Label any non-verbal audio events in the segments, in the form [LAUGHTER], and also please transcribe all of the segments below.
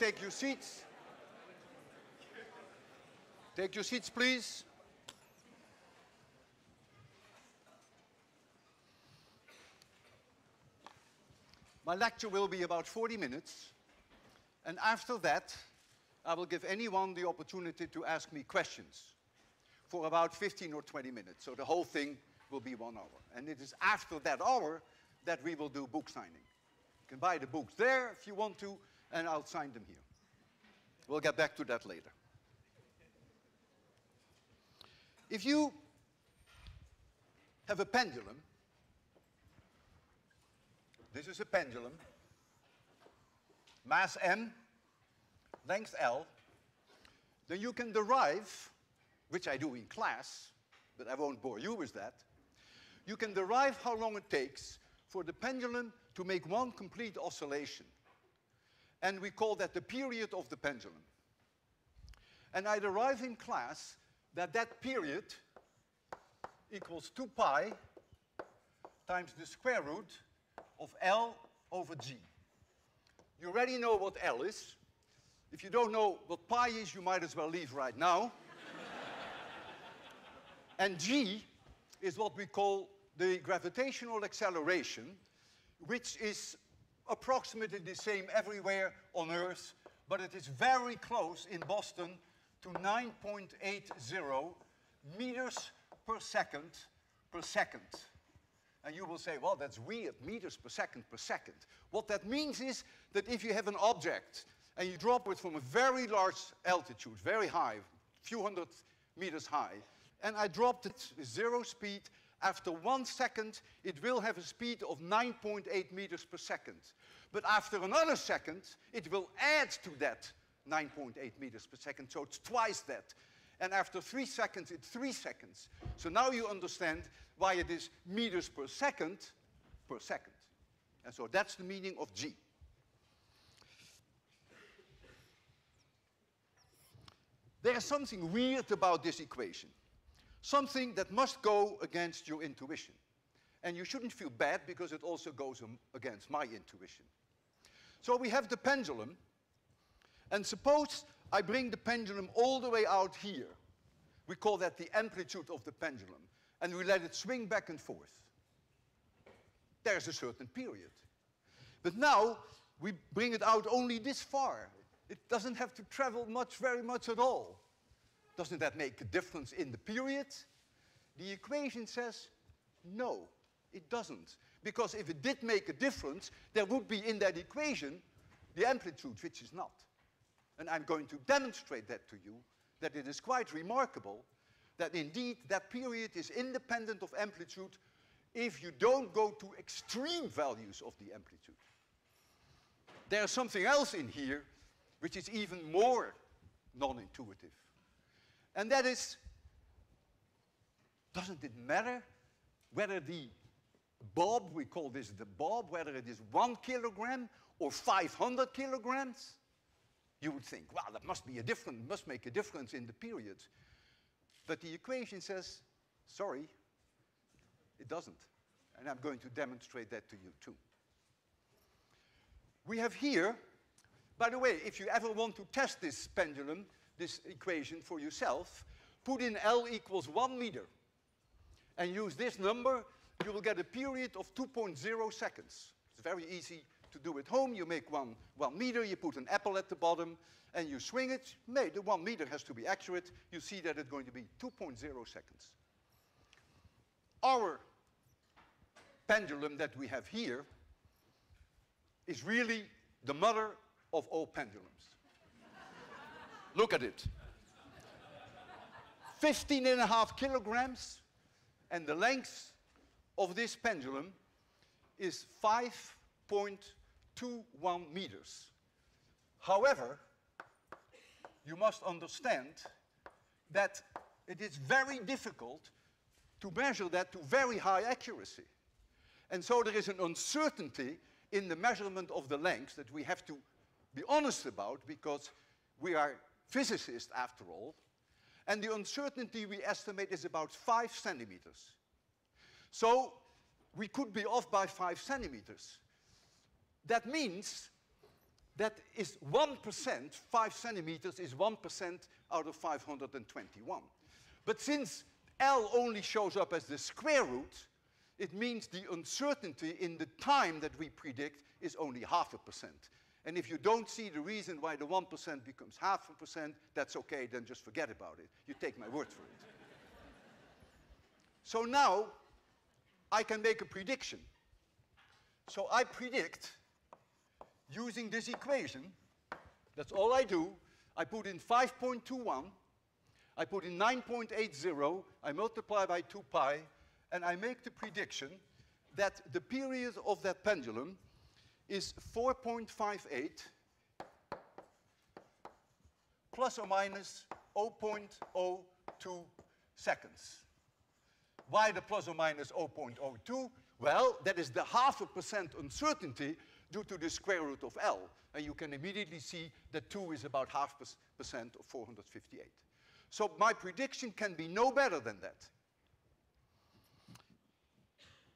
take your seats. Take your seats, please. My lecture will be about 40 minutes, and after that, I will give anyone the opportunity to ask me questions for about 15 or 20 minutes. So the whole thing will be one hour. And it is after that hour that we will do book signing. You can buy the books there if you want to, and I'll sign them here. We'll get back to that later. If you have a pendulum, this is a pendulum, mass m, length l, then you can derive, which I do in class, but I won't bore you with that, you can derive how long it takes for the pendulum to make one complete oscillation. And we call that the period of the pendulum. And I derive in class that that period equals 2 pi times the square root of L over G. You already know what L is. If you don't know what pi is, you might as well leave right now. [LAUGHS] and G is what we call the gravitational acceleration, which is approximately the same everywhere on Earth, but it is very close in Boston to 9.80 meters per second per second. And you will say, well, that's weird, meters per second per second. What that means is that if you have an object and you drop it from a very large altitude, very high, a few hundred meters high, and I dropped it zero speed, after one second, it will have a speed of 9.8 meters per second. But after another second, it will add to that 9.8 meters per second, so it's twice that. And after three seconds, it's three seconds. So now you understand why it is meters per second per second. And so that's the meaning of G. There is something weird about this equation. Something that must go against your intuition. And you shouldn't feel bad because it also goes against my intuition. So we have the pendulum, and suppose I bring the pendulum all the way out here. We call that the amplitude of the pendulum, and we let it swing back and forth. There's a certain period. But now we bring it out only this far. It doesn't have to travel much, very much at all. Doesn't that make a difference in the period? The equation says no, it doesn't. Because if it did make a difference, there would be in that equation the amplitude, which is not. And I'm going to demonstrate that to you, that it is quite remarkable that indeed that period is independent of amplitude if you don't go to extreme values of the amplitude. There's something else in here which is even more non-intuitive. And that is, doesn't it matter whether the bob, we call this the bob, whether it is one kilogram or 500 kilograms? You would think, wow, that must be a difference, must make a difference in the period. But the equation says, sorry, it doesn't. And I'm going to demonstrate that to you too. We have here, by the way, if you ever want to test this pendulum, this equation for yourself, put in L equals one meter and use this number, you will get a period of 2.0 seconds. It's very easy to do at home. You make one, one meter, you put an apple at the bottom, and you swing it. May, the one meter has to be accurate. You see that it's going to be 2.0 seconds. Our pendulum that we have here is really the mother of all pendulums. Look at it. 15 and a half kilograms, and the length of this pendulum is 5.21 meters. However, you must understand that it is very difficult to measure that to very high accuracy. And so there is an uncertainty in the measurement of the length that we have to be honest about because we are physicists after all, and the uncertainty we estimate is about five centimeters. So we could be off by five centimeters. That means that is 1%, 5 centimeters is 1% out of 521. But since L only shows up as the square root, it means the uncertainty in the time that we predict is only half a percent. And if you don't see the reason why the 1% becomes half a percent, that's okay, then just forget about it. You take my word for it. so now, I can make a prediction. So I predict using this equation, that's all I do. I put in 5.21, I put in 9.80, I multiply by 2 pi, and I make the prediction that the period of that pendulum is 4.58 plus or minus 0.02 seconds. Why the plus or minus 0.02? Well, that is the half a percent uncertainty due to the square root of L. And you can immediately see that 2 is about half percent of 458. So my prediction can be no better than that.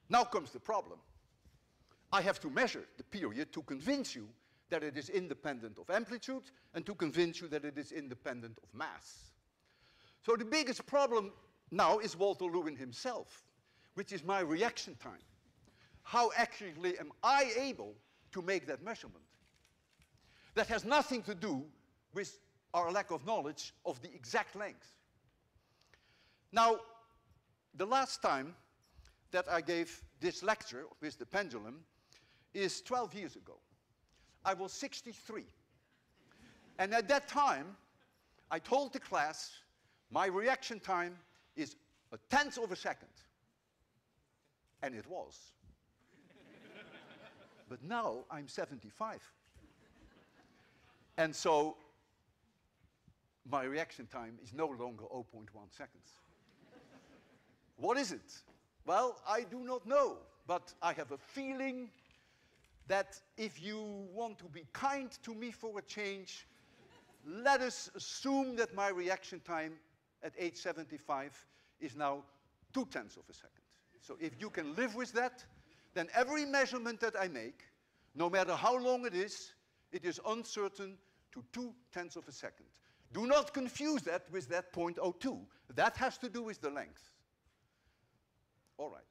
Now comes the problem. I have to measure the period to convince you that it is independent of amplitude and to convince you that it is independent of mass. So the biggest problem now is Walter Lewin himself, which is my reaction time. How accurately am I able to make that measurement? That has nothing to do with our lack of knowledge of the exact length. Now, the last time that I gave this lecture with the pendulum is 12 years ago. I was 63. And at that time, I told the class my reaction time is a tenth of a second. And it was. [LAUGHS] but now I'm 75. And so my reaction time is no longer 0.1 seconds. what is it? Well, I do not know, but I have a feeling that if you want to be kind to me for a change, let us assume that my reaction time at age 75 is now two tenths of a second. So if you can live with that, then every measurement that I make, no matter how long it is, it is uncertain to two tenths of a second. Do not confuse that with that 0.02. That has to do with the length. All right.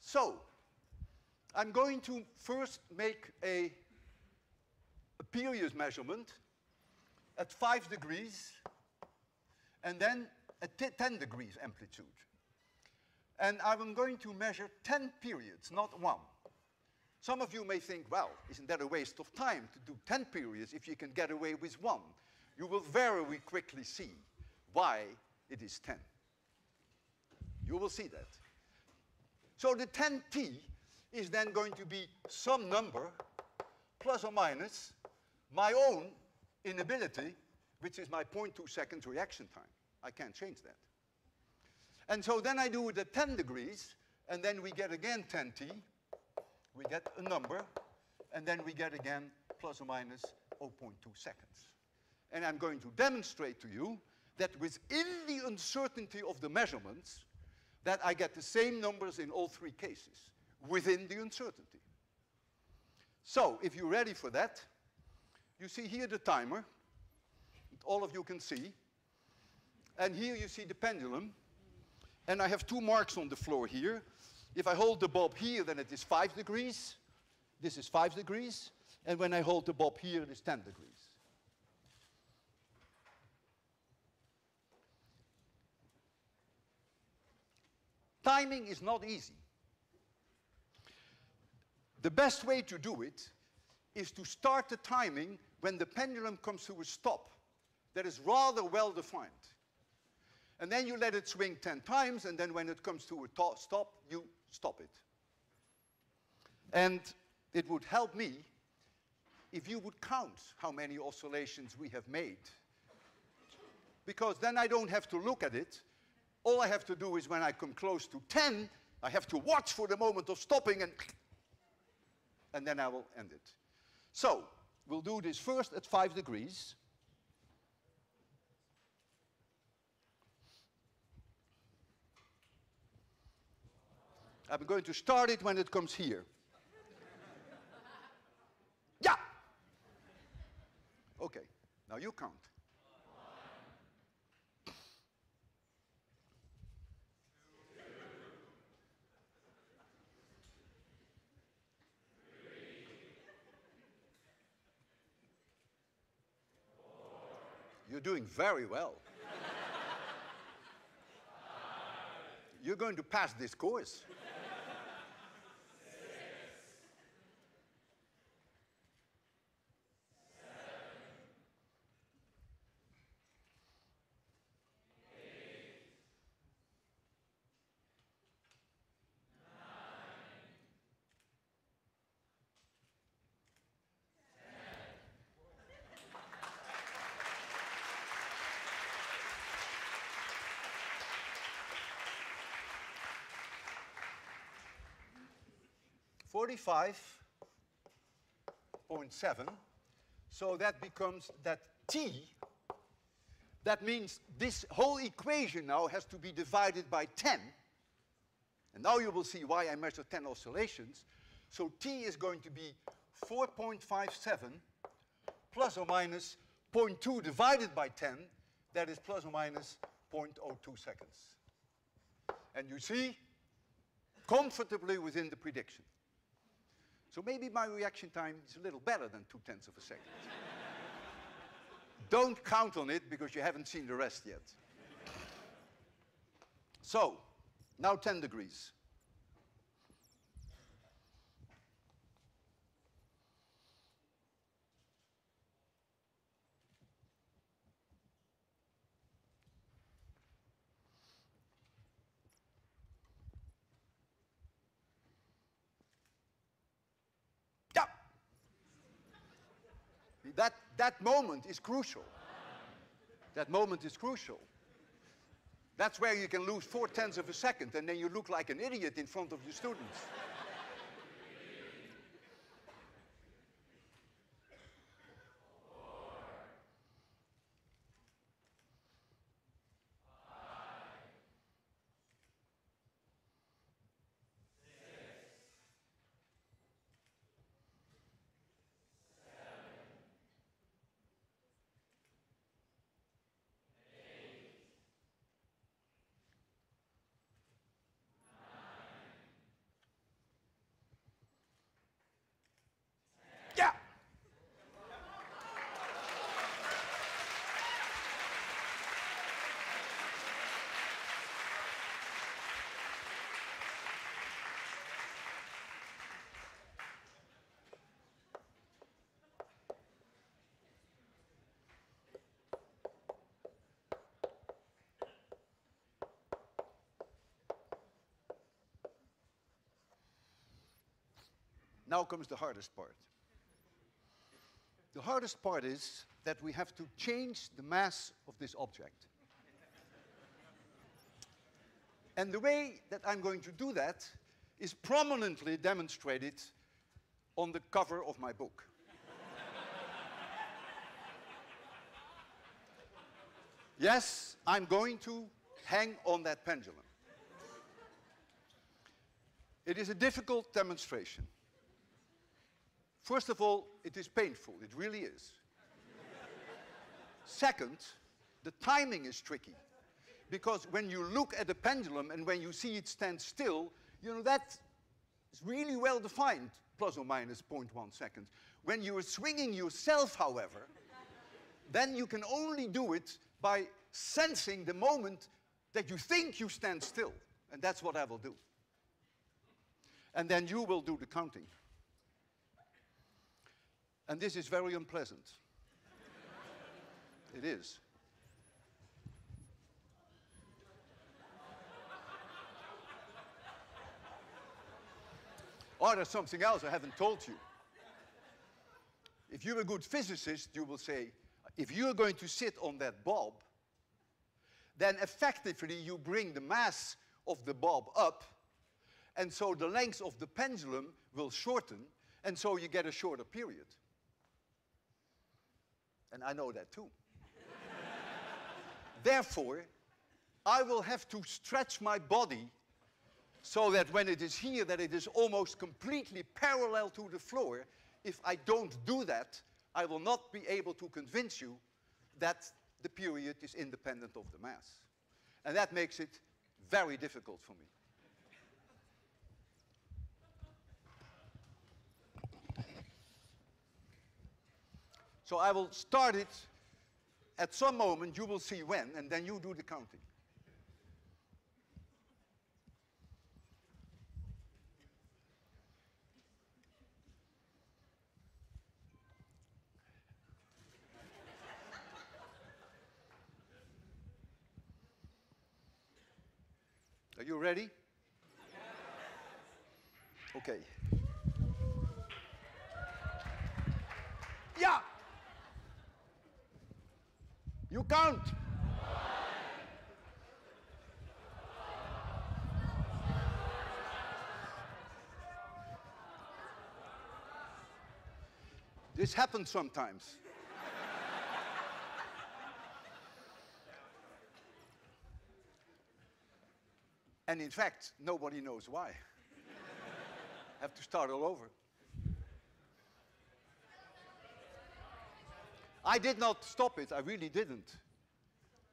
So, I'm going to first make a, a period measurement at 5 degrees and then at 10 degrees amplitude. And I'm going to measure 10 periods, not one. Some of you may think, well, isn't that a waste of time to do 10 periods if you can get away with one? You will very quickly see why it is 10. You will see that. So the 10t is then going to be some number plus or minus my own inability, which is my 0.2 seconds reaction time. I can't change that. And so then I do it at 10 degrees, and then we get again 10t. We get a number, and then we get again plus or minus 0.2 seconds. And I'm going to demonstrate to you that within the uncertainty of the measurements, that I get the same numbers in all three cases within the uncertainty. So, if you're ready for that, you see here the timer, all of you can see. And here you see the pendulum. And I have two marks on the floor here. If I hold the bob here, then it is 5 degrees. This is 5 degrees. And when I hold the bob here, it is 10 degrees. Timing is not easy. The best way to do it is to start the timing when the pendulum comes to a stop that is rather well defined. And then you let it swing 10 times, and then when it comes to a stop, you stop it. And it would help me if you would count how many oscillations we have made. Because then I don't have to look at it. All I have to do is when I come close to 10, I have to watch for the moment of stopping and and then I will end it. So, we'll do this first at 5 degrees. I'm going to start it when it comes here. yeah! Okay, now you count. You're doing very well. You're going to pass this course. Forty-five point seven. So that becomes that t. That means this whole equation now has to be divided by 10. And now you will see why I measure 10 oscillations. So t is going to be 4.57 plus or minus 0.2 divided by 10. That is plus or minus 0.02 seconds. And you see, comfortably within the prediction. So maybe my reaction time is a little better than two tenths of a second. Don't count on it because you haven't seen the rest yet. So, now 10 degrees. That, moment is crucial. That moment is crucial. That's where you can lose four tenths of a second and then you look like an idiot in front of your students. Yeah. Now comes the hardest part. The hardest part is that we have to change the mass of this object. and the way that I'm going to do that is prominently demonstrated on the cover of my book. yes, I'm going to hang on that pendulum. It is a difficult demonstration. First of all, it is painful. It really is. Second, the timing is tricky. Because when you look at the pendulum and when you see it stand still, you know, that is really well defined, plus or minus 0.1 seconds. When you are swinging yourself, however, then you can only do it by sensing the moment that you think you stand still. And that's what I will do. And then you will do the counting. And this is very unpleasant. it is. Or there's something else I haven't told you. If you're a good physicist, you will say, if you're going to sit on that bob, then effectively you bring the mass of the bob up, and so the length of the pendulum will shorten, and so you get a shorter period. And I know that too. Therefore, I will have to stretch my body so that when it is here, that it is almost completely parallel to the floor. If I don't do that, I will not be able to convince you that the period is independent of the mass. And that makes it very difficult for me. So I will start it at some moment, you will see when, and then you do the counting. Are you ready? Okay. Yeah. You count. This happens sometimes. and in fact, nobody knows why. Have to start all over. I did not stop it, I really didn't.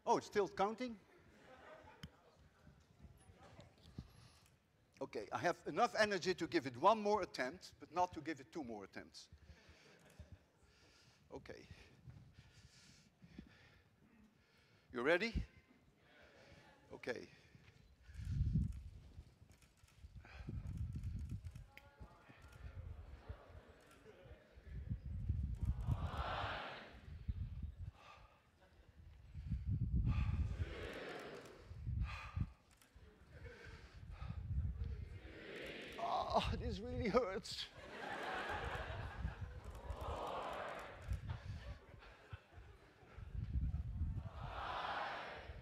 Oh, it's still counting? Okay, I have enough energy to give it one more attempt, but not to give it two more attempts. Okay. You ready? Okay. Oh, this hurts.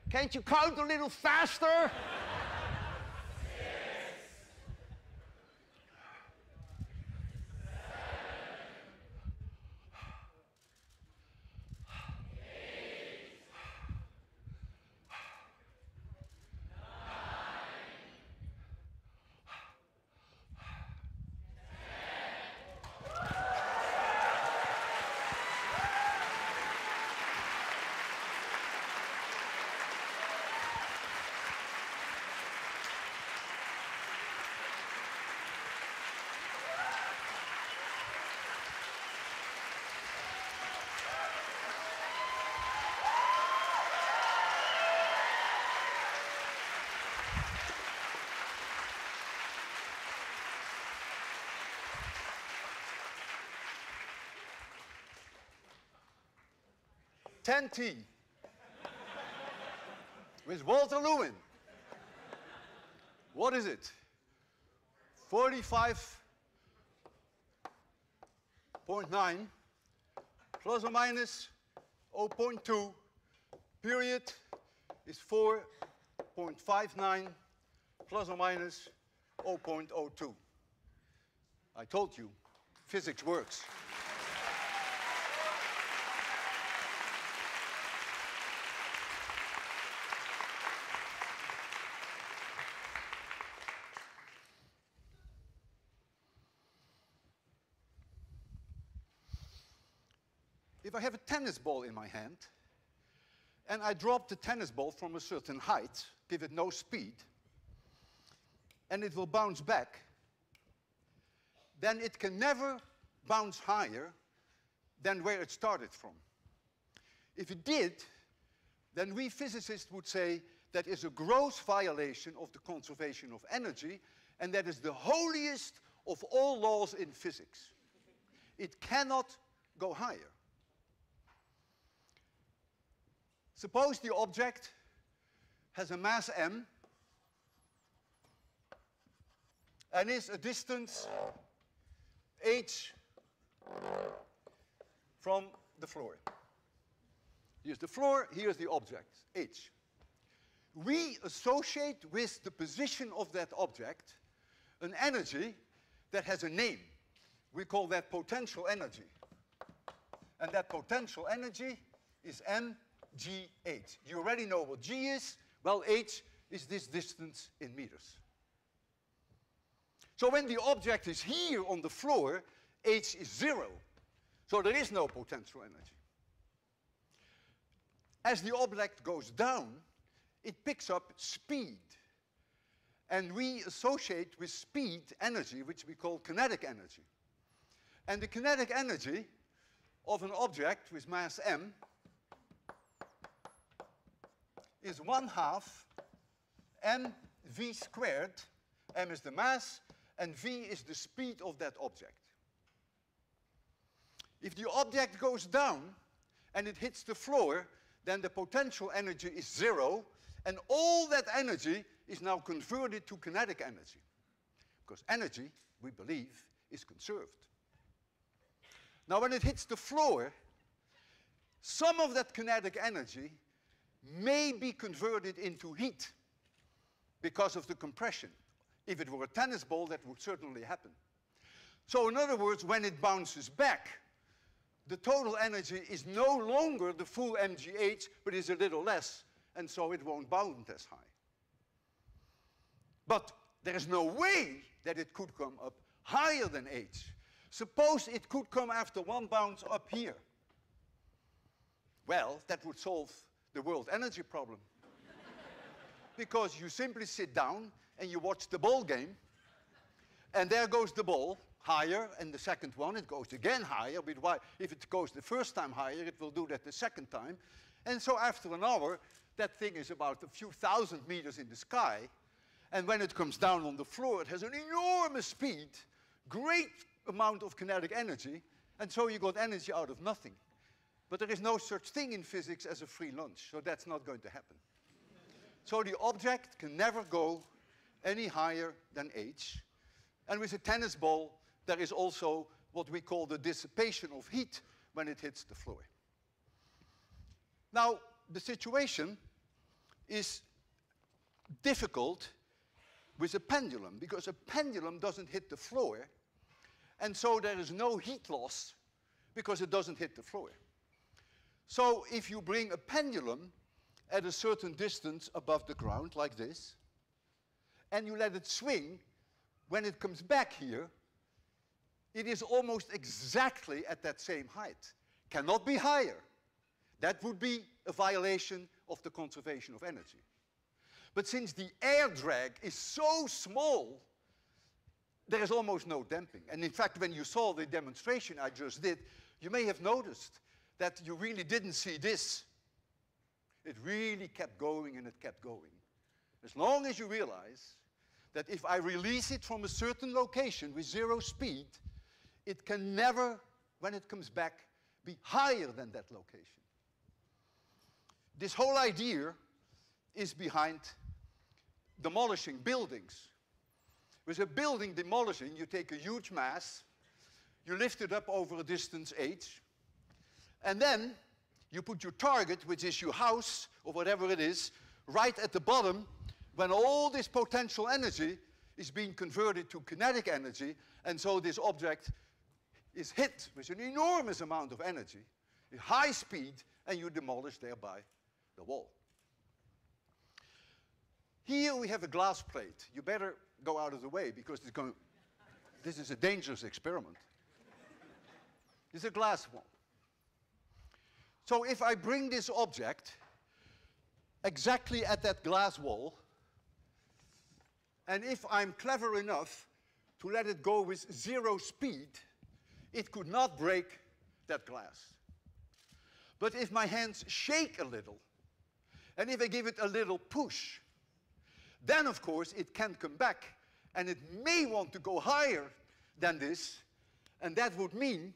Can't you count a little faster? Ten T with Walter Lewin. What is it? 45.9 plus or minus 0.2 period is 4.59 plus or minus 0.02. I told you, physics works. I have a tennis ball in my hand, and I drop the tennis ball from a certain height, give it no speed, and it will bounce back, then it can never bounce higher than where it started from. If it did, then we physicists would say that is a gross violation of the conservation of energy, and that is the holiest of all laws in physics. It cannot go higher. Suppose the object has a mass m and is a distance h from the floor. Here's the floor, here's the object, h. We associate with the position of that object an energy that has a name. We call that potential energy. And that potential energy is m GH. You already know what G is. Well, H is this distance in meters. So when the object is here on the floor, H is zero. So there is no potential energy. As the object goes down, it picks up speed. And we associate with speed energy, which we call kinetic energy. And the kinetic energy of an object with mass m is 1 half mv squared. m is the mass, and v is the speed of that object. If the object goes down and it hits the floor, then the potential energy is zero, and all that energy is now converted to kinetic energy. Because energy, we believe, is conserved. Now, when it hits the floor, some of that kinetic energy may be converted into heat because of the compression. If it were a tennis ball, that would certainly happen. So in other words, when it bounces back, the total energy is no longer the full mgh, but is a little less, and so it won't bound as high. But there is no way that it could come up higher than h. Suppose it could come after one bounce up here. Well, that would solve the world energy problem. because you simply sit down and you watch the ball game, and there goes the ball, higher, and the second one, it goes again higher. But why? If it goes the first time higher, it will do that the second time. And so after an hour, that thing is about a few thousand meters in the sky. And when it comes down on the floor, it has an enormous speed, great amount of kinetic energy, and so you got energy out of nothing. But there is no such thing in physics as a free lunch, so that's not going to happen. so the object can never go any higher than h. And with a tennis ball, there is also what we call the dissipation of heat when it hits the floor. Now, the situation is difficult with a pendulum because a pendulum doesn't hit the floor, and so there is no heat loss because it doesn't hit the floor. So if you bring a pendulum at a certain distance above the ground, like this, and you let it swing, when it comes back here, it is almost exactly at that same height. Cannot be higher. That would be a violation of the conservation of energy. But since the air drag is so small, there is almost no damping. And in fact, when you saw the demonstration I just did, you may have noticed that you really didn't see this. It really kept going and it kept going. As long as you realize that if I release it from a certain location with zero speed, it can never, when it comes back, be higher than that location. This whole idea is behind demolishing buildings. With a building demolishing, you take a huge mass, you lift it up over a distance h, and then you put your target, which is your house or whatever it is, right at the bottom when all this potential energy is being converted to kinetic energy, and so this object is hit with an enormous amount of energy, high speed, and you demolish thereby the wall. Here we have a glass plate. You better go out of the way because this is a dangerous experiment. it's a glass wall. So if I bring this object exactly at that glass wall, and if I'm clever enough to let it go with zero speed, it could not break that glass. But if my hands shake a little, and if I give it a little push, then of course it can come back and it may want to go higher than this, and that would mean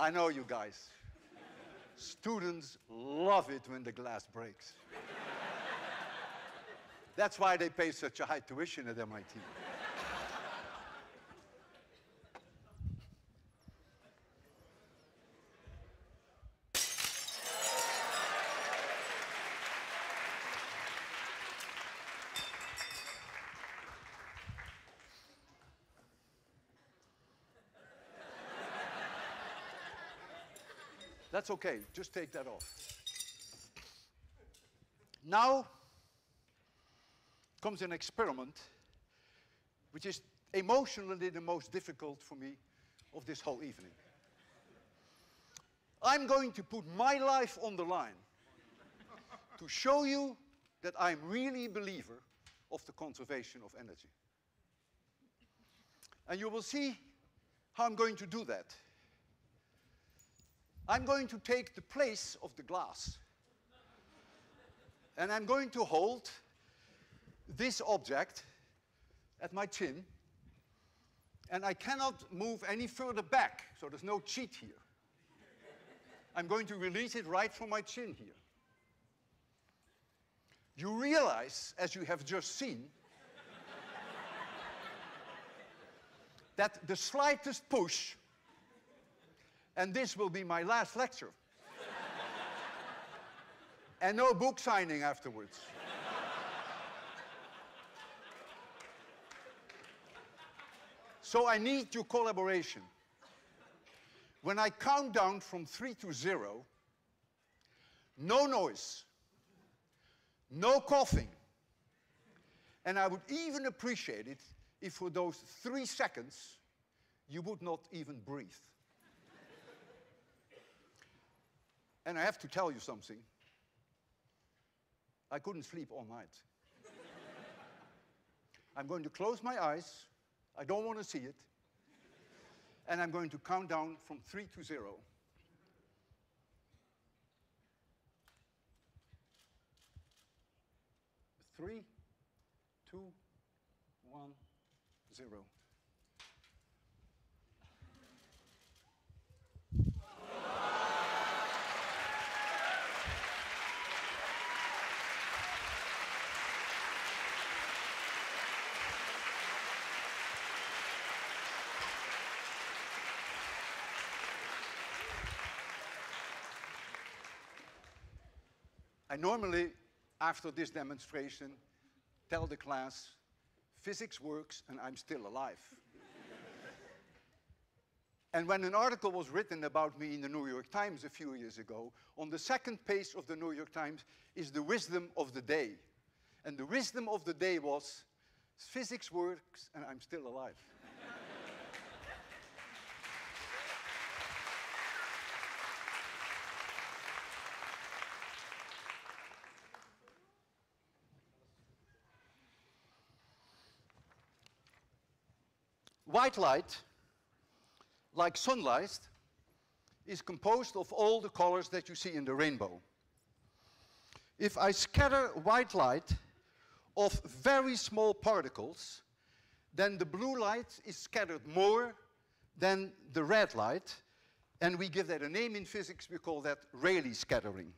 I know you guys. Students love it when the glass breaks. That's why they pay such a high tuition at MIT. That's okay, just take that off. Now comes an experiment which is emotionally the most difficult for me of this whole evening. I'm going to put my life on the line to show you that I'm really a believer of the conservation of energy. And you will see how I'm going to do that. I'm going to take the place of the glass. And I'm going to hold this object at my chin. And I cannot move any further back, so there's no cheat here. I'm going to release it right from my chin here. You realize, as you have just seen, [LAUGHS] that the slightest push, and this will be my last lecture, and no book signing afterwards. so I need your collaboration. When I count down from three to zero, no noise, no coughing, and I would even appreciate it if for those three seconds you would not even breathe. And I have to tell you something. I couldn't sleep all night. [LAUGHS] I'm going to close my eyes. I don't want to see it and I'm going to count down from three to zero. Three, two, one, zero. I normally, after this demonstration, tell the class, physics works and I'm still alive. [LAUGHS] and when an article was written about me in the New York Times a few years ago, on the second page of the New York Times is the wisdom of the day. And the wisdom of the day was, physics works and I'm still alive. White light, like sunlight, is composed of all the colors that you see in the rainbow. If I scatter white light of very small particles, then the blue light is scattered more than the red light, and we give that a name in physics, we call that Rayleigh scattering.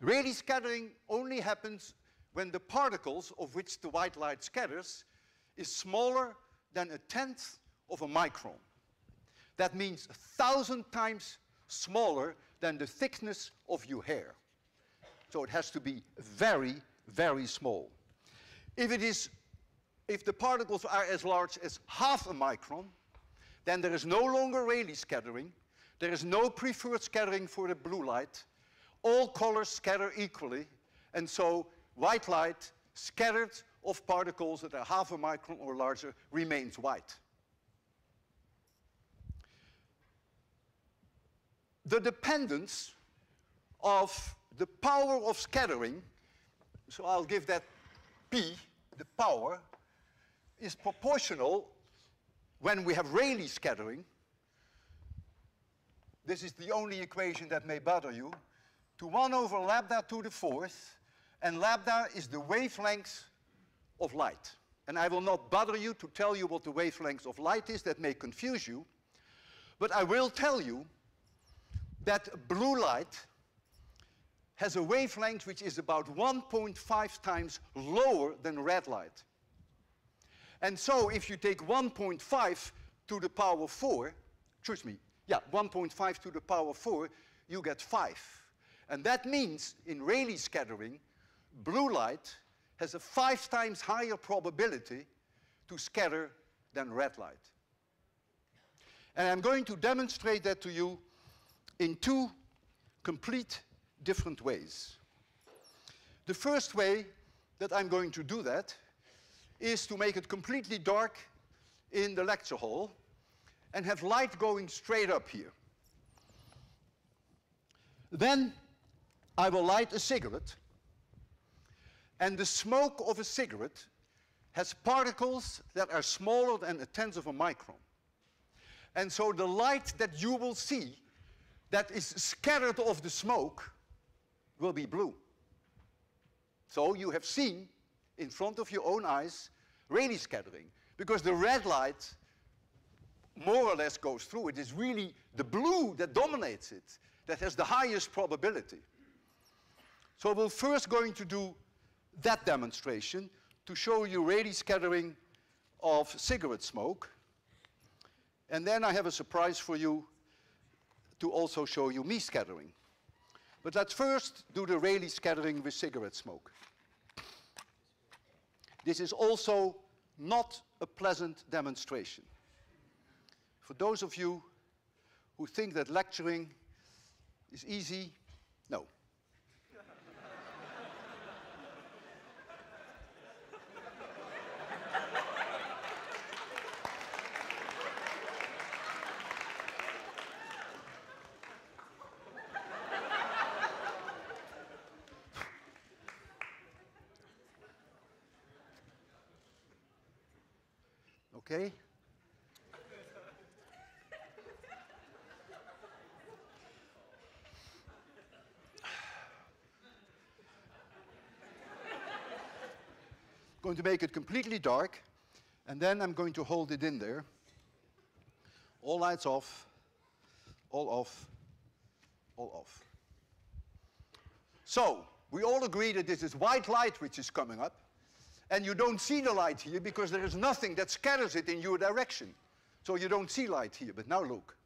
Rayleigh scattering only happens when the particles of which the white light scatters is smaller than a tenth of a micron. That means a thousand times smaller than the thickness of your hair. So it has to be very, very small. If it is, if the particles are as large as half a micron, then there is no longer Rayleigh scattering. There is no preferred scattering for the blue light. All colors scatter equally, and so white light scattered of particles that are half a micron or larger remains white. The dependence of the power of scattering, so I'll give that P, the power, is proportional when we have Rayleigh scattering. This is the only equation that may bother you, to 1 over lambda to the fourth, and lambda is the wavelength of light. And I will not bother you to tell you what the wavelength of light is, that may confuse you. But I will tell you that blue light has a wavelength which is about 1.5 times lower than red light. And so if you take 1.5 to the power 4, excuse me, yeah, 1.5 to the power 4, you get 5. And that means in Rayleigh scattering, blue light has a five times higher probability to scatter than red light. And I'm going to demonstrate that to you in two complete different ways. The first way that I'm going to do that is to make it completely dark in the lecture hall and have light going straight up here. Then I will light a cigarette, and the smoke of a cigarette has particles that are smaller than a tenth of a micron. And so the light that you will see that is scattered off the smoke will be blue. So you have seen in front of your own eyes Rayleigh scattering because the red light more or less goes through. It is really the blue that dominates it, that has the highest probability. So we're first going to do that demonstration to show you Rayleigh scattering of cigarette smoke. And then I have a surprise for you to also show you Mie scattering. But let's first do the Rayleigh scattering with cigarette smoke. This is also not a pleasant demonstration. For those of you who think that lecturing is easy, no. Okay? Going to make it completely dark, and then I'm going to hold it in there. All lights off, all off, all off. So, we all agree that this is white light which is coming up, and you don't see the light here because there is nothing that scatters it in your direction. So you don't see light here, but now look.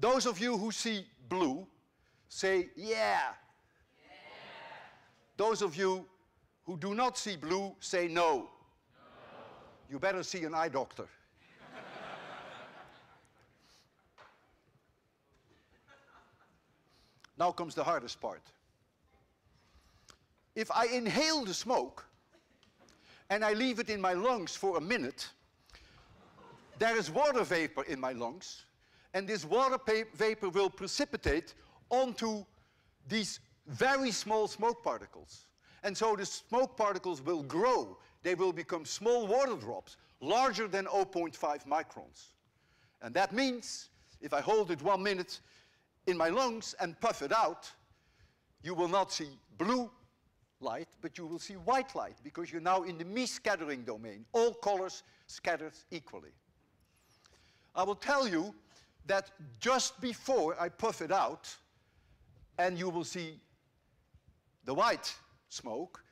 Those of you who see blue, say, yeah. yeah. Those of you who do not see blue, say no. no. You better see an eye doctor. now comes the hardest part. If I inhale the smoke and I leave it in my lungs for a minute, there is water vapor in my lungs, and this water vapor will precipitate onto these very small smoke particles. And so the smoke particles will grow. They will become small water drops, larger than 0.5 microns. And that means if I hold it one minute in my lungs and puff it out, you will not see blue light, but you will see white light because you're now in the Mie scattering domain. All colors scattered equally. I will tell you that just before I puff it out, and you will see the white smoke,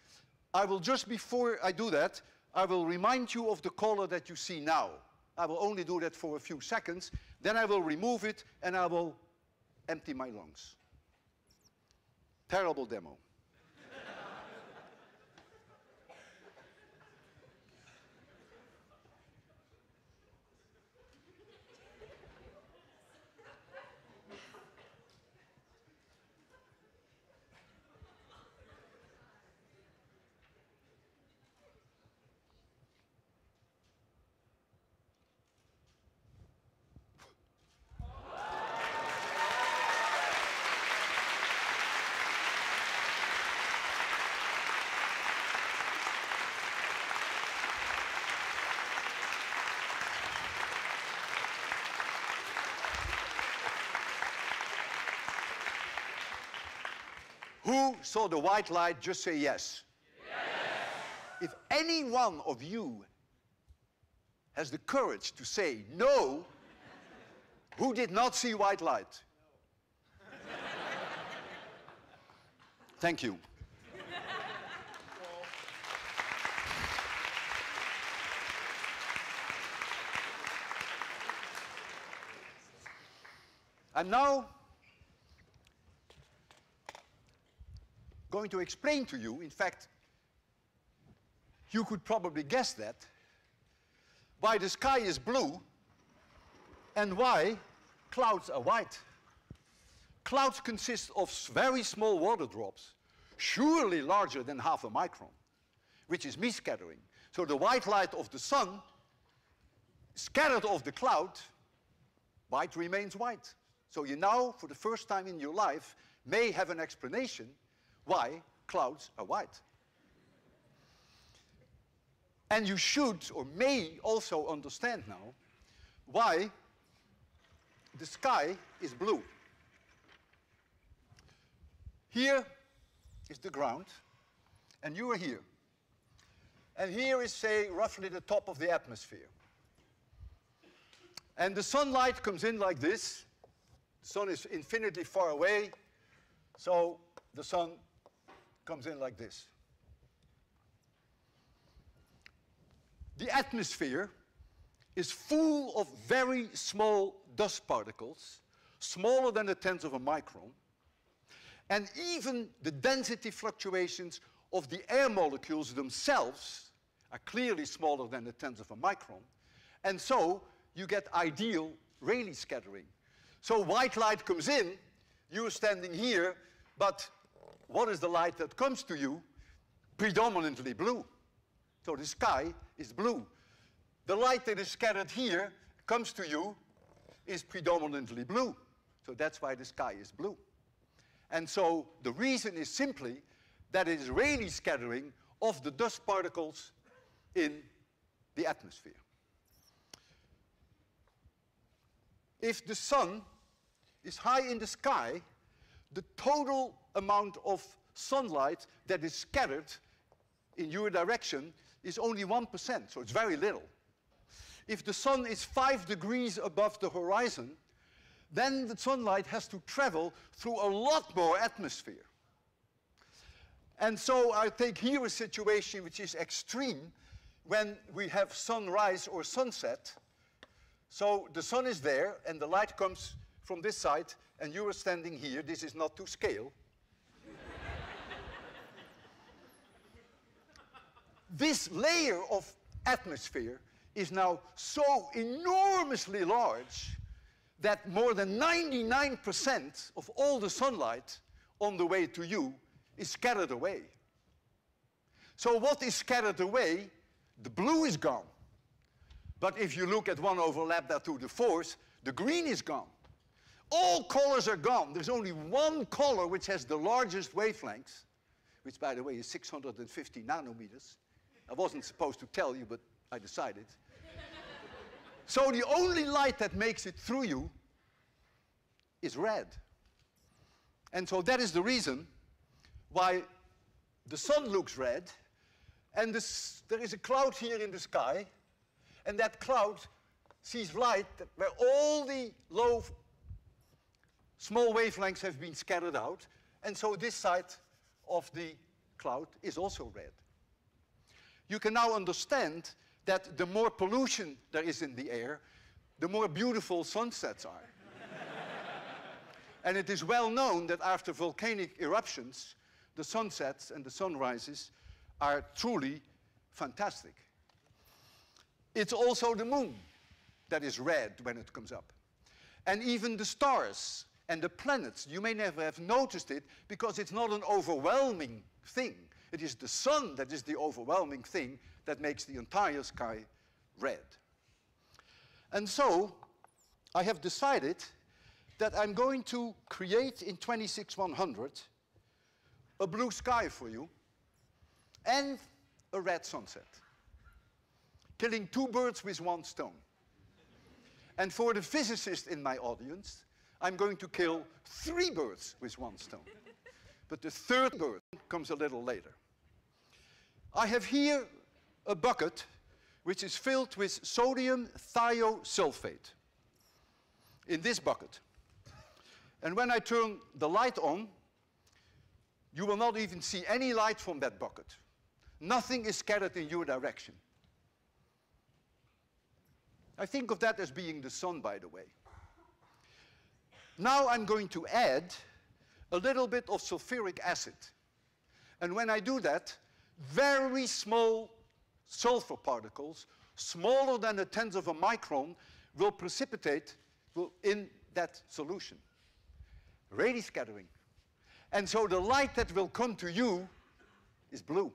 I will just before I do that, I will remind you of the color that you see now. I will only do that for a few seconds, then I will remove it and I will empty my lungs. Terrible demo. Who saw the white light, just say yes. yes. If any one of you has the courage to say no, who did not see white light? Thank you. And now going to explain to you, in fact, you could probably guess that, why the sky is blue and why clouds are white. Clouds consist of very small water drops, surely larger than half a micron, which is Mie scattering. So the white light of the sun scattered off the cloud, white remains white. So you now, for the first time in your life, may have an explanation why clouds are white. And you should or may also understand now why the sky is blue. Here is the ground, and you are here. And here is, say, roughly the top of the atmosphere. And the sunlight comes in like this. The sun is infinitely far away, so the sun comes in like this. The atmosphere is full of very small dust particles, smaller than the tenth of a micron, and even the density fluctuations of the air molecules themselves are clearly smaller than the tenth of a micron. And so you get ideal Rayleigh scattering. So white light comes in, you're standing here, but what is the light that comes to you? Predominantly blue. So the sky is blue. The light that is scattered here comes to you is predominantly blue. So that's why the sky is blue. And so the reason is simply that it is Rayleigh scattering of the dust particles in the atmosphere. If the sun is high in the sky, the total amount of sunlight that is scattered in your direction is only 1%, so it's very little. If the sun is five degrees above the horizon, then the sunlight has to travel through a lot more atmosphere. And so I take here a situation which is extreme when we have sunrise or sunset. So the sun is there and the light comes from this side and you are standing here. This is not to scale. This layer of atmosphere is now so enormously large that more than 99% of all the sunlight on the way to you is scattered away. So what is scattered away? The blue is gone. But if you look at one overlap that to the fourth, the green is gone. All colors are gone. There's only one color which has the largest wavelengths, which by the way is 650 nanometers. I wasn't supposed to tell you, but I decided. so the only light that makes it through you is red. And so that is the reason why the sun looks red, and this, there is a cloud here in the sky, and that cloud sees light where all the low small wavelengths have been scattered out, and so this side of the cloud is also red. You can now understand that the more pollution there is in the air, the more beautiful sunsets are. and it is well known that after volcanic eruptions, the sunsets and the sunrises are truly fantastic. It's also the moon that is red when it comes up. And even the stars and the planets, you may never have noticed it because it's not an overwhelming thing. It is the sun that is the overwhelming thing that makes the entire sky red. And so, I have decided that I'm going to create in 26100 a blue sky for you and a red sunset, killing two birds with one stone. And for the physicist in my audience, I'm going to kill three birds with one stone. But the third bird comes a little later. I have here a bucket which is filled with sodium thiosulfate in this bucket. And when I turn the light on, you will not even see any light from that bucket. Nothing is scattered in your direction. I think of that as being the sun, by the way. Now I'm going to add a little bit of sulfuric acid. And when I do that, very small sulfur particles, smaller than a tenth of a micron, will precipitate in that solution. Rayleigh scattering. And so the light that will come to you is blue.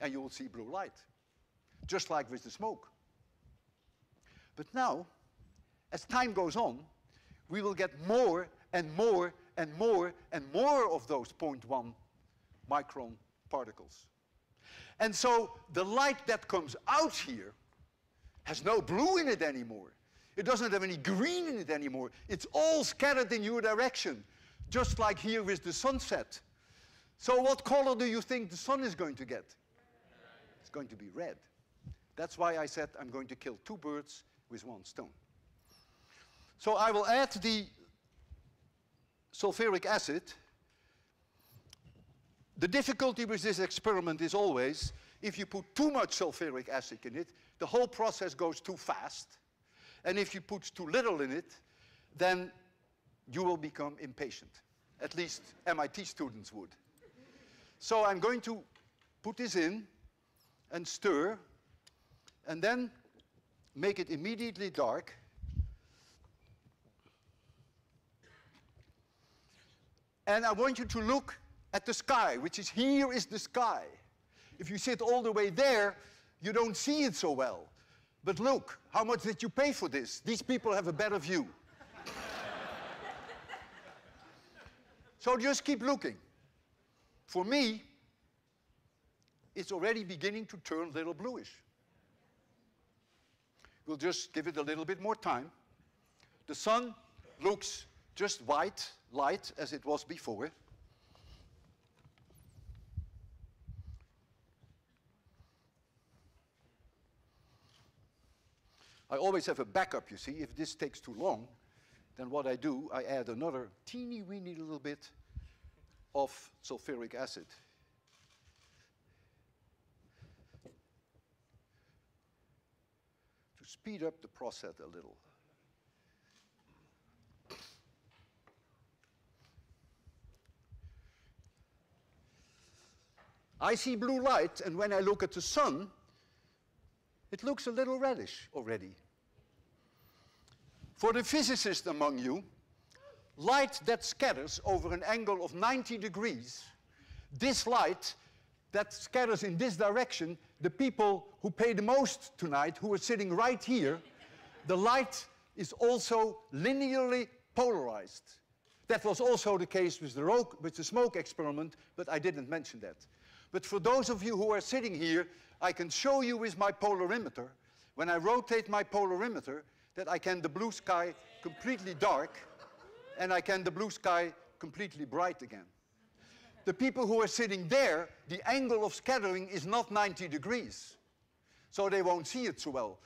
And you will see blue light, just like with the smoke. But now, as time goes on, we will get more and more and more and more of those 0.1 micron particles. And so the light that comes out here has no blue in it anymore. It doesn't have any green in it anymore. It's all scattered in your direction, just like here with the sunset. So what color do you think the sun is going to get? It's going to be red. That's why I said I'm going to kill two birds with one stone. So I will add the sulfuric acid. The difficulty with this experiment is always if you put too much sulfuric acid in it, the whole process goes too fast. And if you put too little in it, then you will become impatient. At least MIT students would. So I'm going to put this in and stir, and then make it immediately dark. And I want you to look at the sky, which is here is the sky. If you sit all the way there, you don't see it so well. But look, how much did you pay for this? These people have a better view. so just keep looking. For me, it's already beginning to turn a little bluish. We'll just give it a little bit more time. The sun looks just white light as it was before. I always have a backup, you see. If this takes too long, then what I do, I add another teeny weeny little bit of sulfuric acid. To speed up the process a little. I see blue light, and when I look at the sun, it looks a little reddish already. For the physicist among you, light that scatters over an angle of 90 degrees, this light that scatters in this direction, the people who pay the most tonight, who are sitting right here, the light is also linearly polarized. That was also the case with the, with the smoke experiment, but I didn't mention that. But for those of you who are sitting here, I can show you with my polarimeter, when I rotate my polarimeter, that I can the blue sky completely dark, and I can the blue sky completely bright again. The people who are sitting there, the angle of scattering is not 90 degrees. So they won't see it so well.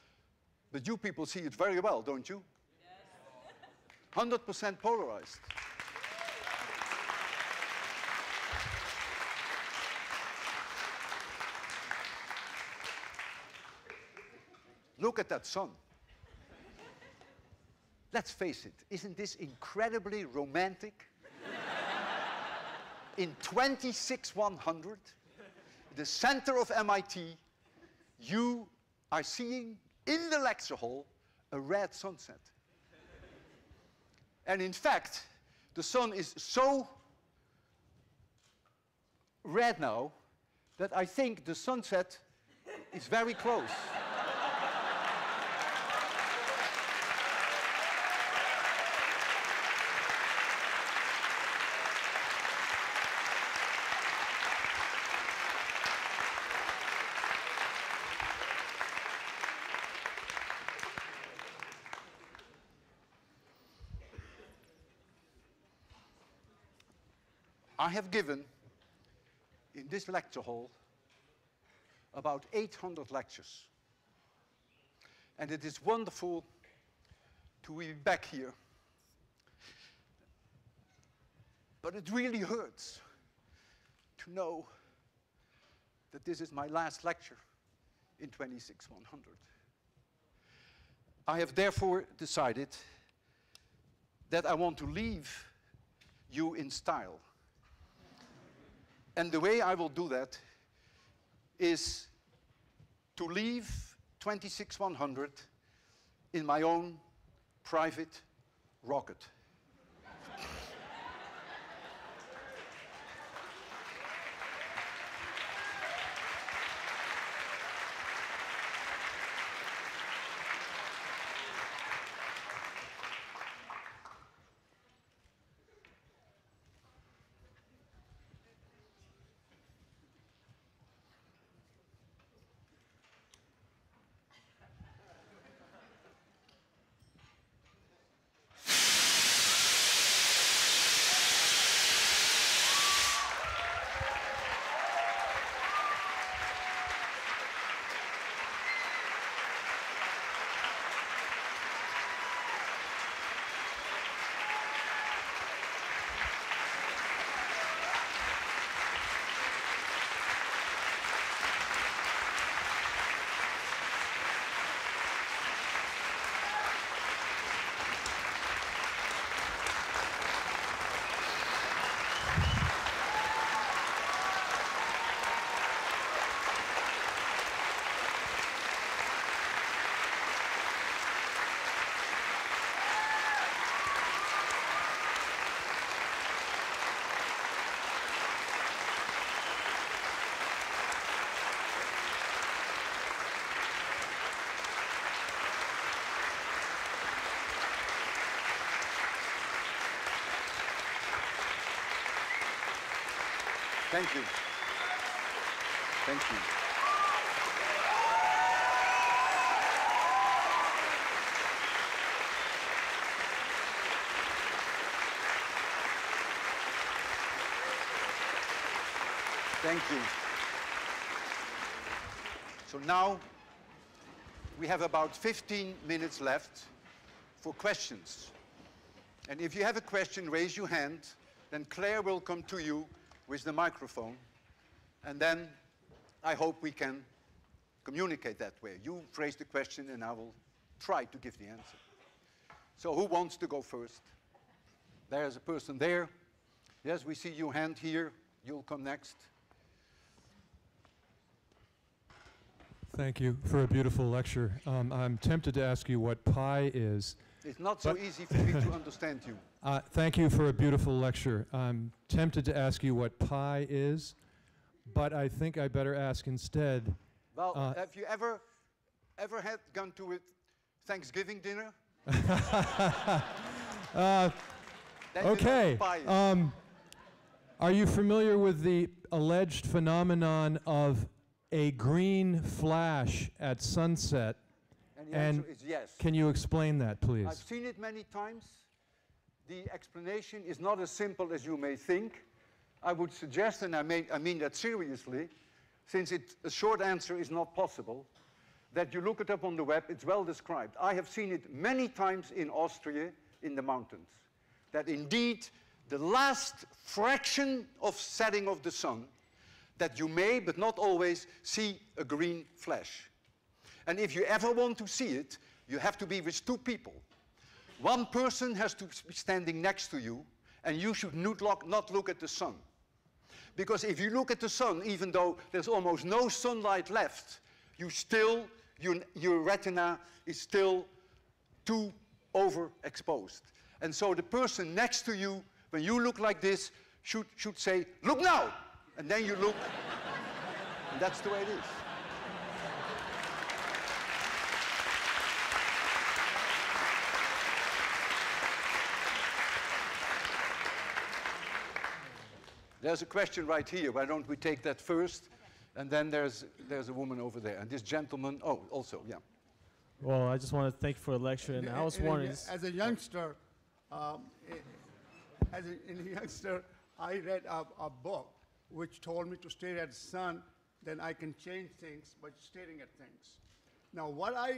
But you people see it very well, don't you? 100% polarized. Look at that sun. Let's face it, isn't this incredibly romantic? In 26100, the center of MIT, you are seeing in the lecture hall a red sunset. And in fact, the sun is so red now that I think the sunset is very close. I have given in this lecture hall about 800 lectures. And it is wonderful to be back here. But it really hurts to know that this is my last lecture in 26100. I have therefore decided that I want to leave you in style. And the way I will do that is to leave 26100 in my own private rocket. Thank you. Thank you. Thank you. So now we have about 15 minutes left for questions. And if you have a question, raise your hand. Then Claire will come to you with the microphone. And then I hope we can communicate that way. You phrase the question and I will try to give the answer. So who wants to go first? There's a person there. Yes, we see your hand here. You'll come next. Thank you for a beautiful lecture. Um, I'm tempted to ask you what pi is. It's not so easy for me to [LAUGHS] understand you. Uh, thank you for a beautiful lecture. I'm tempted to ask you what pi is, but I think I better ask instead. Well, Uh, have you ever, ever had gone to a Thanksgiving dinner? [LAUGHS] Uh, Then you know okay. what pie is. Um, are you familiar with the alleged phenomenon of a green flash at sunset? and the and answer is yes. Can you explain that, please? I've seen it many times. The explanation is not as simple as you may think. I would suggest, and I, may, I mean that seriously, since it, a short answer is not possible, that you look it up on the web. It's well described. I have seen it many times in Austria in the mountains. That indeed, the last fraction of setting of the sun, that you may, but not always, see a green flash. And if you ever want to see it, you have to be with two people. One person has to be standing next to you, and you should not look, not look at the sun. Because if you look at the sun, even though there's almost no sunlight left, you still, your, your retina is still too overexposed. And so the person next to you, when you look like this, should, should say, Look now! And then you look, [LAUGHS] and that's the way it is. There's a question right here. Why don't we take that first? And then there's, there's a woman over there. And this gentleman, oh, also, yeah. Well, I just want to thank you for the lecture, and I was wondering, As a youngster, um, as a, in a youngster, I read a, a book which told me to stare at the sun, then I can change things by staring at things. Now, what I,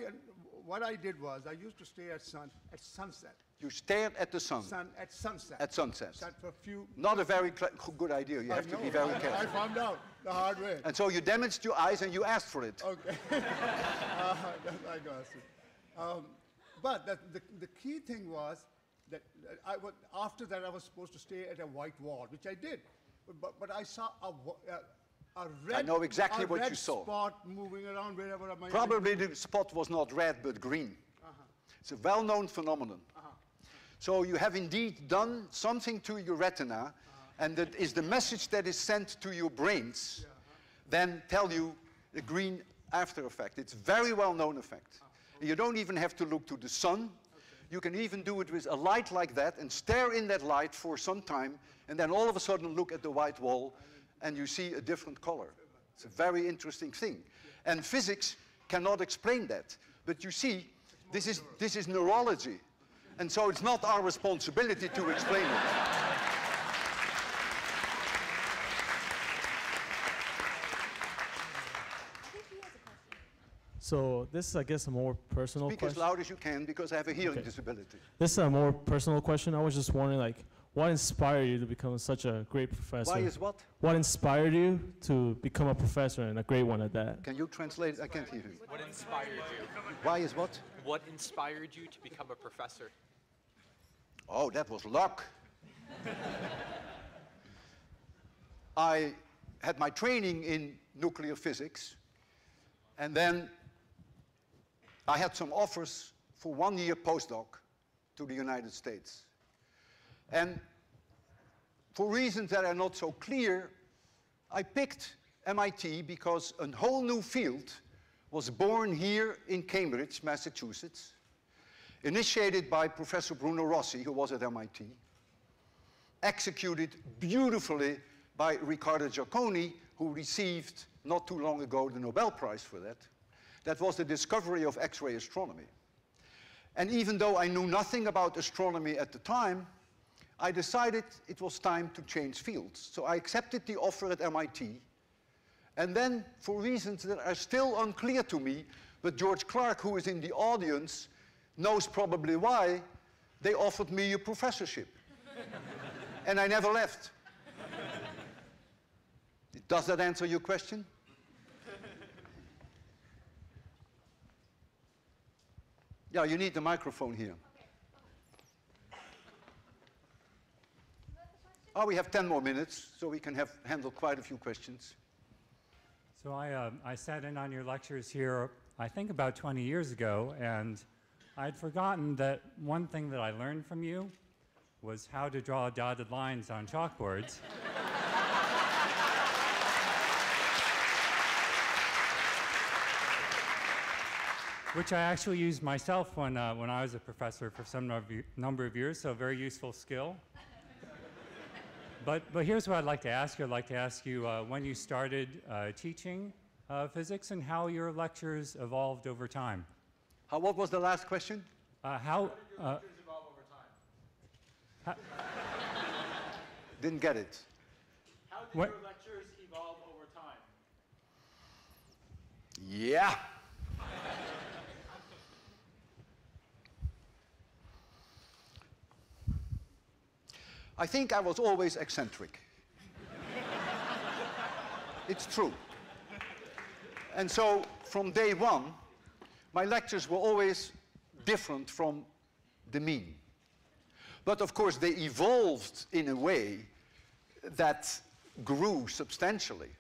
what I did was, I used to stare at sun at sunset, You stared at the sun sun at sunset. at sunset. Sat for a few. Not a very good idea. You I have to be very I- I found out the hard way. And so you damaged your eyes and you asked for it. Okay. [LAUGHS] uh, [LAUGHS] I got it. Um, but the, the, the key thing was that I after that I was supposed to stay at a white wall, which I did. But, but I saw a, wa- a, red, know exactly what you saw. spot moving around wherever my Probably the spot was not red but green. Uh-huh. It's a well-known phenomenon. So you have indeed done something to your retina, uh-huh. and that is the message that is sent to your brains, then tell you the green after effect. It's very well-known effect. Uh-huh. You don't even have to look to the sun. You can even do it with a light like that and stare in that light for some time, and then all of a sudden look at the white wall, and you see a different color. It's a very interesting thing. And physics cannot explain that. But you see, this is, this is neurology. And so it's not our responsibility to explain it. So this is, I guess, a more personal Speak as question. loud as you can because I have a hearing Okay. disability. This is a more personal question. I was just wondering, like, what inspired you to become such a great professor? Why is what? what inspired you to become a professor and a great one at that? Can you translate? I can't hear you. What inspired you? Why is what? What inspired you to become a professor? Oh, that was luck. I had my training in nuclear physics, and then I had some offers for one year postdoc to the United States. And for reasons that are not so clear, I picked MIT because a whole new field was born here in Cambridge, Massachusetts, initiated by Professor Bruno Rossi, who was at MIT, executed beautifully by Riccardo Giacconi, who received not too long ago the Nobel Prize for that. That was the discovery of X-ray astronomy. And even though I knew nothing about astronomy at the time, I decided it was time to change fields. So I accepted the offer at MIT. And then, for reasons that are still unclear to me, but George Clark, who is in the audience, knows probably why, they offered me a professorship. and I never left. Does that answer your question? Yeah, you need the microphone here. Oh, we have 10 more minutes, so we can have handle quite a few questions. So I, uh, I sat in on your lectures here, I think about 20 years ago, and I'd forgotten that one thing that I learned from you was how to draw dotted lines on chalkboards. Which I actually used myself when, uh, when I was a professor for some number of years, so very useful skill. But, but here's what I'd like to ask you. I'd like to ask you uh, when you started uh, teaching uh, physics and how your lectures evolved over time. How, what was the last question? Uh, how, uh, [LAUGHS] Didn't get it. How did What- your lectures evolve over time? Yeah. I think I was always eccentric. [LAUGHS] it's true. And so from day one, my lectures were always different from the mean. But of course, they evolved in a way that grew substantially.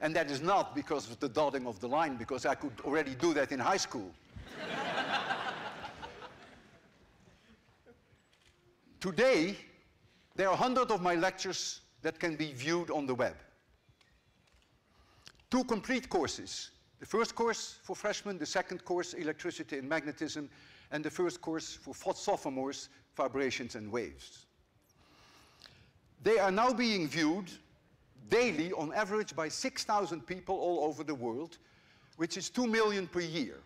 And that is not because of the dotting of the line, because I could already do that in high school. [LAUGHS] Today, there are hundreds of my lectures that can be viewed on the web. Two complete courses. The first course for freshmen, the second course, electricity and magnetism, and the first course for sophomores, vibrations and waves. They are now being viewed daily on average by 6,000 people all over the world, which is 2 million per year.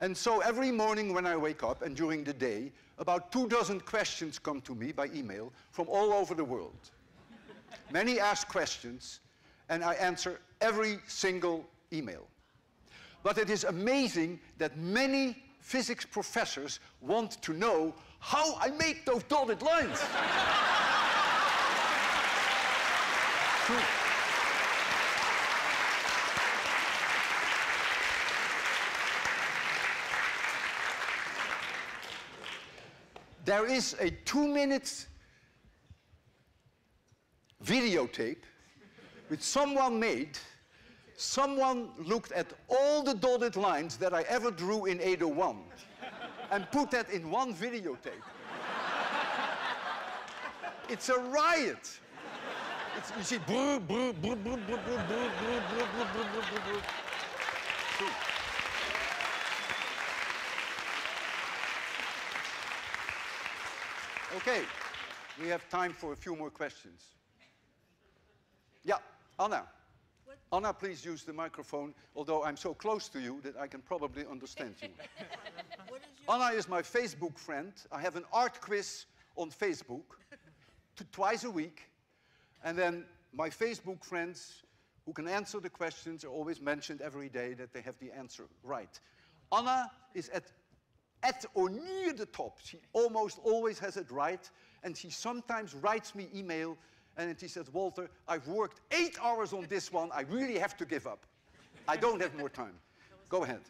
And so every morning when I wake up and during the day, about two dozen questions come to me by email from all over the world. Many ask questions, and I answer every single email. But it is amazing that many physics professors want to know how I make those dotted lines. There is a two minute videotape which someone made. Someone looked at all the dotted lines that I ever drew in 801 and put that in one videotape. it's a riot. It's, you see, brr, brr, brr, brr, brr, brr, brr, brr, brr, brr, brr, brr, brr. Okay, we have time for a few more questions. Yeah, Anna. Anna, please use the microphone, although I'm so close to you that I can probably understand you. [LAUGHS] Anna is my Facebook friend. I have an art quiz on Facebook twice a week. And then my Facebook friends who can answer the questions are always mentioned every day that they have the answer right. Anna is at, at or near the top. She almost always has it right. And she sometimes writes me email and she says, Walter, I've worked eight hours on this one. I really have to give up. I don't have more time. Go ahead.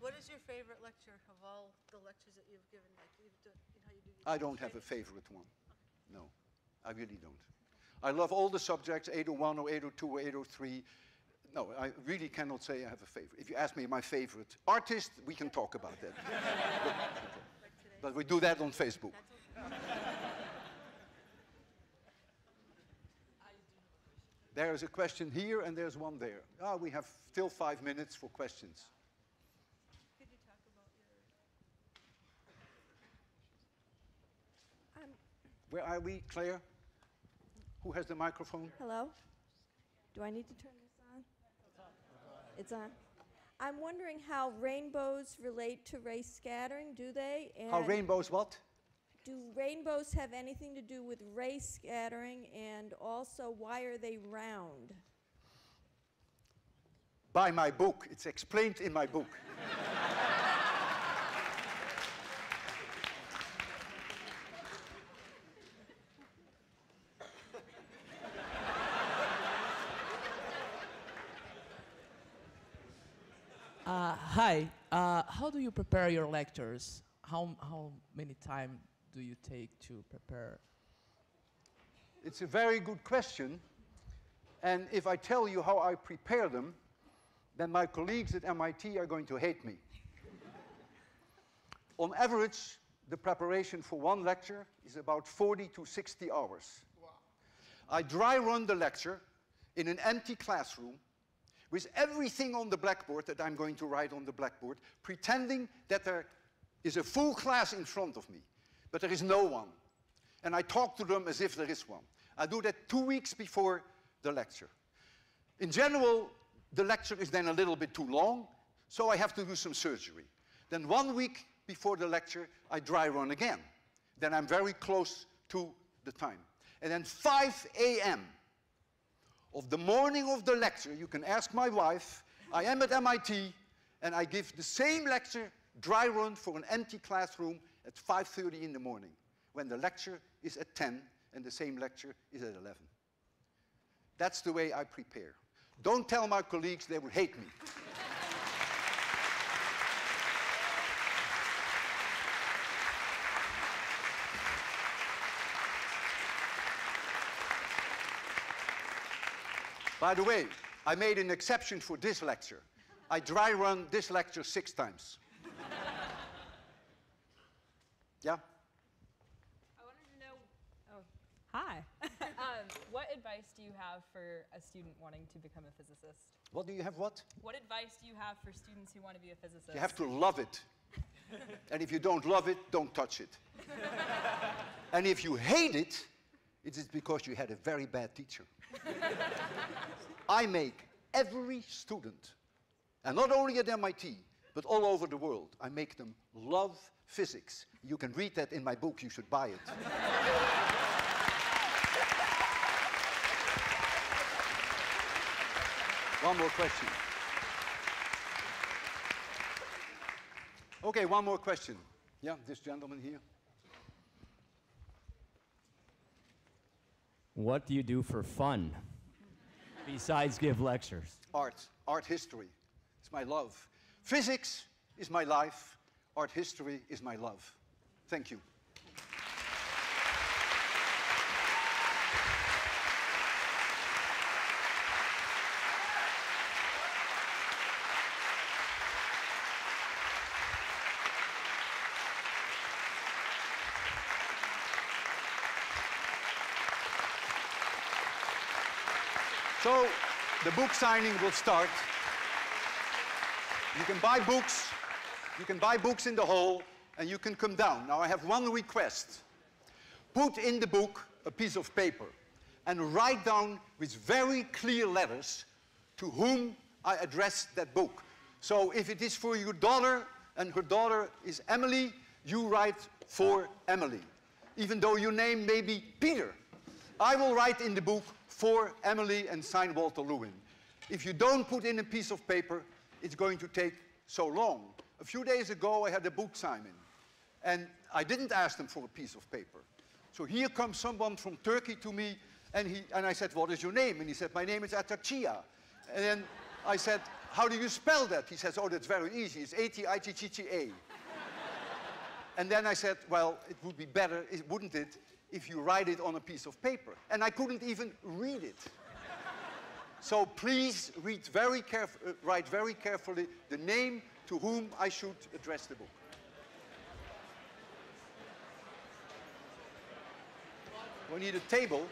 What is your favorite lecture of all the lectures that you've given? Like you've done, you know, you do I don't have a favorite one. No, I really don't. I love all the subjects, 801 or 802 or 803. No, I really cannot say I have a favorite. If you ask me my favorite artist, we can talk about that. but, [LAUGHS] but we do that on Facebook. There is a question here and there's one there. Ah, we have still five minutes for questions. Could you talk about your? Um, Where are we, Claire? Who has the microphone? hello? Do I need to turn this on? It's on. I'm wondering how rainbows relate to race scattering, do they? And How rainbows what? Do rainbows have anything to do with ray scattering and also why are they round? By my book. It's explained in my book. Uh, hi. Uh, how do you prepare your lectures? How, how many time do you take to prepare? It's a very good question. And if I tell you how I prepare them, then my colleagues at MIT are going to hate me. [LAUGHS] On average, the preparation for one lecture is about 40 to 60 hours. I dry run the lecture in an empty classroom with everything on the blackboard that I'm going to write on the blackboard, pretending that there is a full class in front of me, but there is no one. And I talk to them as if there is one. I do that two weeks before the lecture. In general, the lecture is then a little bit too long, so I have to do some surgery. Then one week before the lecture, I dry run again. Then I'm very close to the time. And then 5 a.m. of the morning of the lecture, you can ask my wife, I am at MIT, and I give the same lecture, dry run for an empty classroom at 5.30 in the morning, when the lecture is at 10 and the same lecture is at 11. That's the way I prepare. Don't tell my colleagues, they will hate me. By the way, I made an exception for this lecture. I dry run this lecture six times. Yeah? I wanted to know. Oh, hi. [LAUGHS] um, what advice do you have for a student wanting to become a physicist? What do you have what? What advice do you have for students who want to be a physicist? You have to love it. [LAUGHS] and if you don't love it, don't touch it. [LAUGHS] and if you hate it, it is because you had a very bad teacher. I make every student, and not only at MIT, but all over the world, I make them love physics. You can read that in my book, you should buy it. One more question. Okay, one more question. Yeah, this gentleman here. What do you do for fun besides give lectures? Art, art history. It's my love. Physics is my life. Art history is my love. Thank you. So the book signing will start. You can buy books. You can buy books in the hall and you can come down. Now, I have one request. Put in the book a piece of paper and write down with very clear letters to whom I address that book. So if it is for your daughter, and her daughter is Emily, you write for Emily. Even though your name may be Peter. I will write in the book for Emily and sign Walter Lewin. If you don't put in a piece of paper, it's going to take so long. A few days ago, I had a book signing, and I didn't ask them for a piece of paper. So here comes someone from Turkey to me, and, he, and I said, what is your name? And he said, my name is Atakchia. And then I said, how do you spell that? He says, oh, that's very easy. It's A-T-I-T-T-T-A. and then I said, well, it would be better, wouldn't it, if you write it on a piece of paper? And I couldn't even read it. So please read very uh, write very carefully the name to whom I should address the book. We need a table